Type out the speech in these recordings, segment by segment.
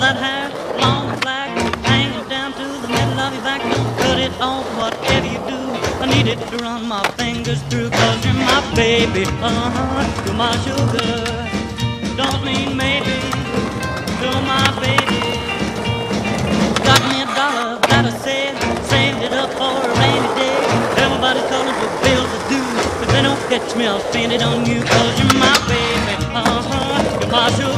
that hair, long black, hang it down to the middle of your back. Cut it off, whatever you do. I need it to run my fingers through, cause you're my baby, uh-huh, you're my sugar. Don't mean maybe, you're my baby. Got me a dollar got a saved, saved it up for a rainy day. Everybody's calling for bills to do. If they don't catch me, I'll spend it on you, cause you're my baby, uh-huh, you're my sugar.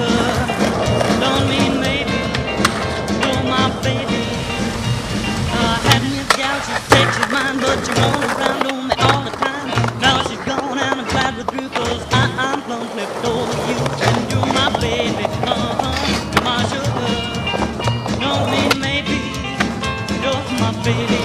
baby